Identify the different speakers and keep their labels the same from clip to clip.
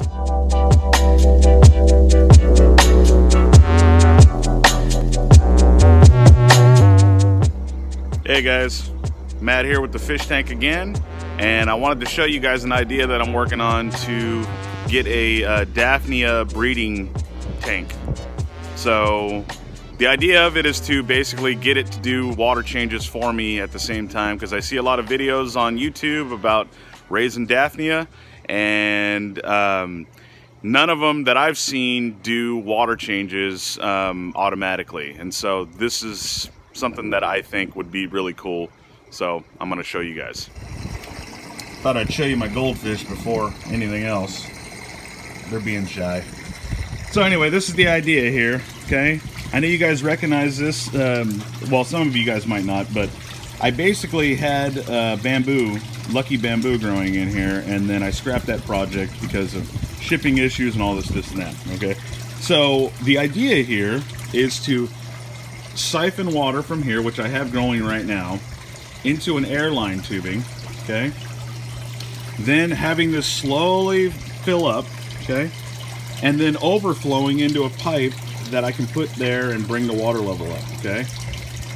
Speaker 1: Hey guys, Matt here with the fish tank again, and I wanted to show you guys an idea that I'm working on to get a uh, Daphnia breeding tank. So the idea of it is to basically get it to do water changes for me at the same time because I see a lot of videos on YouTube about raising Daphnia and um, none of them that I've seen do water changes um, automatically. And so this is something that I think would be really cool. So I'm gonna show you guys.
Speaker 2: Thought I'd show you my goldfish before anything else. They're being shy. So anyway, this is the idea here, okay? I know you guys recognize this. Um, well, some of you guys might not, but I basically had uh, bamboo, lucky bamboo growing in here, and then I scrapped that project because of shipping issues and all this, this, and that, okay? So the idea here is to siphon water from here, which I have growing right now, into an airline tubing, okay? Then having this slowly fill up, okay? And then overflowing into a pipe that I can put there and bring the water level up, okay?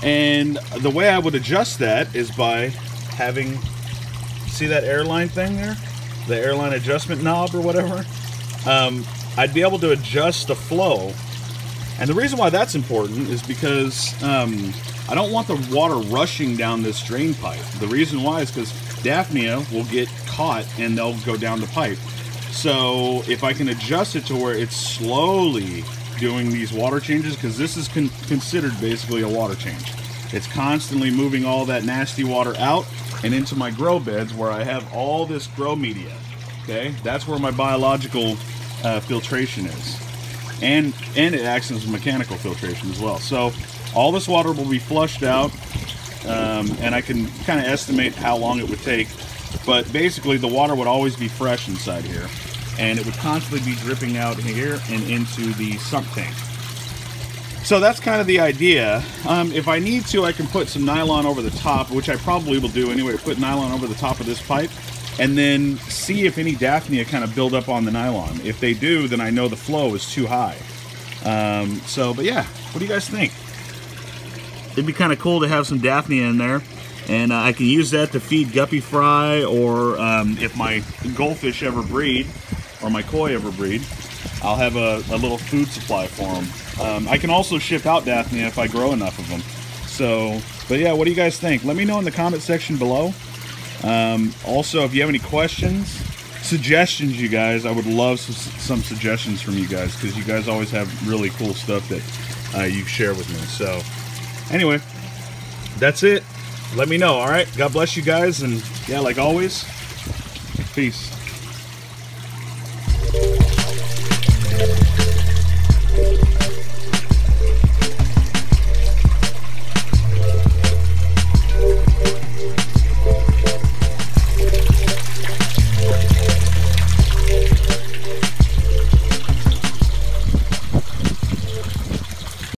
Speaker 2: And the way I would adjust that is by having, see that airline thing there? The airline adjustment knob or whatever? Um, I'd be able to adjust the flow and the reason why that's important is because um, I don't want the water rushing down this drain pipe. The reason why is because Daphnia will get caught and they'll go down the pipe. So if I can adjust it to where it's slowly doing these water changes, because this is con considered basically a water change. It's constantly moving all that nasty water out and into my grow beds where I have all this grow media. Okay, that's where my biological uh, filtration is and and it acts as mechanical filtration as well. So all this water will be flushed out, um, and I can kind of estimate how long it would take. But basically, the water would always be fresh inside here, and it would constantly be dripping out here and into the sump tank. So that's kind of the idea. Um, if I need to, I can put some nylon over the top, which I probably will do anyway, put nylon over the top of this pipe and then see if any Daphnia kind of build up on the nylon. If they do, then I know the flow is too high. Um, so, but yeah, what do you guys think? It'd be kind of cool to have some Daphnia in there. And uh, I can use that to feed guppy fry or um, if my goldfish ever breed or my koi ever breed, I'll have a, a little food supply for them. Um, I can also ship out Daphnia if I grow enough of them. So, but yeah, what do you guys think? Let me know in the comment section below. Um, also, if you have any questions, suggestions, you guys, I would love some suggestions from you guys because you guys always have really cool stuff that uh, you share with me. So, anyway, that's it. Let me know, all right? God bless you guys, and yeah, like always, peace.